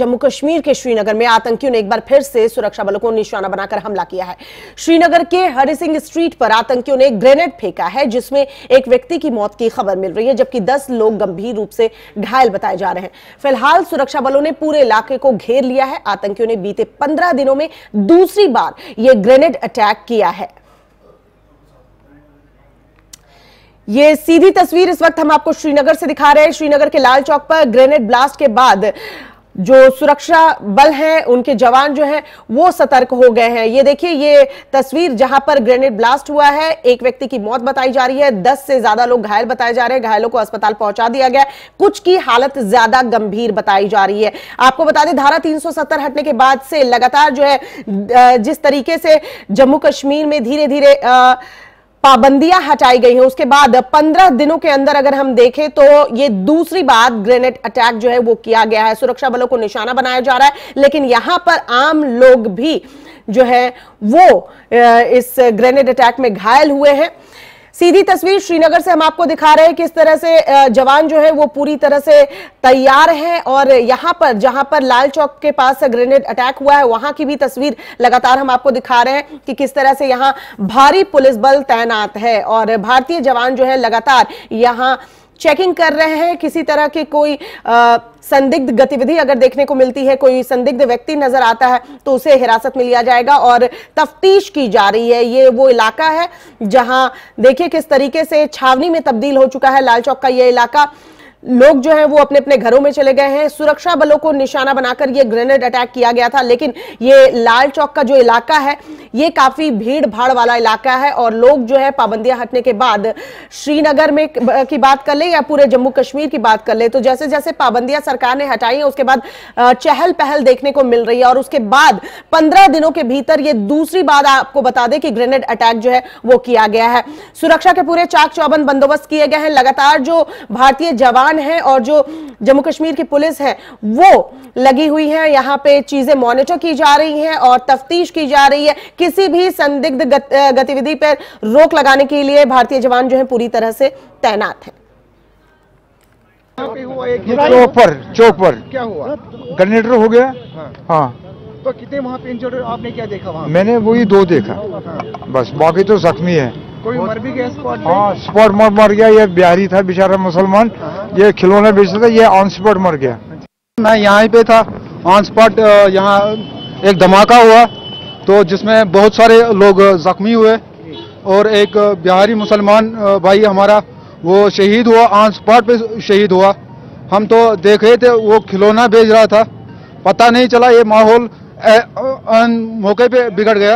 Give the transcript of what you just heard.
जम्मू कश्मीर के श्रीनगर में आतंकियों ने एक बार फिर से सुरक्षा बलों को निशाना बनाकर हमला किया है। श्रीनगर के हरि सिंह स्ट्रीट पर आतंकियों ने ग्रेनेड फेंका है, जिसमें एक व्यक्ति की मौत की खबर मिल रही है, जबकि 10 लोग गंभीर रूप से घायल बताए जा रहे हैं। फ़िलहाल सुरक्षा बलों ने पूरे इलाके को घेर लिया है। आतंकियों ने बीते पंद्रह दिनों में दूसरी बार यह ग्रेनेड अटैक किया है। ये सीधी तस्वीर इस वक्त हम आपको श्रीनगर से दिखा रहे हैं। श्रीनगर के लाल चौक पर ग्रेनेड ब्लास्ट के बाद जो सुरक्षा बल हैं, उनके जवान जो हैं, वो सतर्क हो गए हैं। ये देखिए, ये तस्वीर जहाँ पर ग्रेनेड ब्लास्ट हुआ है, एक व्यक्ति की मौत बताई जा रही है। दस से ज़्यादा लोग घायल बताए जा रहे हैं। घायलों को अस्पताल पहुँचा दिया गया। कुछ की हालत ज़्यादा गंभीर बताई जा रही है। आपको बता दें, धारा 370 हटने के बाद से लगातार जो है जिस तरीके से जम्मू कश्मीर में धीरे धीरे पाबंदियाँ हटाई गई हैं। उसके बाद पंद्रह दिनों के अंदर अगर हम देखें तो ये दूसरी बार ग्रेनेड अटैक जो है वो किया गया है। सुरक्षा बलों को निशाना बनाया जा रहा है, लेकिन यहाँ पर आम लोग भी जो है वो इस ग्रेनेड अटैक में घायल हुए हैं। सीधी तस्वीर श्रीनगर से हम आपको दिखा रहे हैं किस तरह से जवान जो है वो पूरी तरह से तैयार हैं और यहाँ पर, जहाँ पर लाल चौक के पास ग्रेनेड अटैक हुआ है, वहाँ की भी तस्वीर लगातार हम आपको दिखा रहे हैं कि किस तरह से यहाँ भारी पुलिस बल तैनात है और भारतीय जवान जो है लगातार यहाँ चेकिंग कर रहे हैं किसी तरह की कोई आ, संदिग्ध गतिविधि अगर देखने को मिलती है कोई संदिग्ध व्यक्ति नज़र आता है तो उसे हिरासत में लिया जाएगा और तफ्तीश की जा रही है। ये वो इलाका है जहाँ देखिए किस तरीके से छावनी में तब्दील हो चुका है लाल चौक का ये इलाका। लोग जो है वो अपने अपने घरों में चले गए हैं। सुरक्षा बलों को निशाना बनाकर ये ग्रेनेड अटैक किया गया था लेकिन ये लाल चौक का जो इलाका है ये काफ़ी भीड़ भाड़ वाला इलाका है और लोग जो है पाबंदियाँ हटने के बाद श्रीनगर में की बात कर ले या पूरे जम्मू कश्मीर की बात कर ले तो जैसे जैसे पाबंदियाँ सरकार ने हटाई है उसके बाद चहल पहल देखने को मिल रही है और उसके बाद पंद्रह दिनों के भीतर ये दूसरी बात आपको बता दें कि ग्रेनेड अटैक जो है वो किया गया है। सुरक्षा के पूरे चाक चौबंद बंदोबस्त किए गए हैं। लगातार जो भारतीय जवान है और जो जम्मू कश्मीर की पुलिस है, वो लगी हुई है। यहाँ पे चीज़ें मॉनिटर की जा रही हैं और तफ्तीश की जा रही है किसी भी संदिग्ध गतिविधि पर रोक लगाने के लिए भारतीय जवान जो है पूरी तरह से तैनात है। चौक पर चौक पर क्या हुआ? ग्रेनेडर हो गया। हाँ, हाँ। तो कितने वहाँ पे इंजर्ड आपने क्या देखा वहाँ मैंने वही दो देखा। हाँ, बस बाकी तो जख्मी है। कोई मर भी गया स्पॉट हाँ स्पॉट मर मर गया। ये बिहारी था बेचारा मुसलमान। ये खिलौना बेचता था ये ऑन स्पॉट मर गया। मैं यहाँ पे था। ऑन स्पॉट यहाँ एक धमाका हुआ। तो जिसमें बहुत सारे लोग जख्मी हुए और एक बिहारी मुसलमान भाई हमारा, वो शहीद हुआ ऑन स्पॉट पे शहीद हुआ। हम तो देख रहे थे, वो खिलौना बेच रहा था। पता नहीं चला ये माहौल मौके पे बिगड़ गया।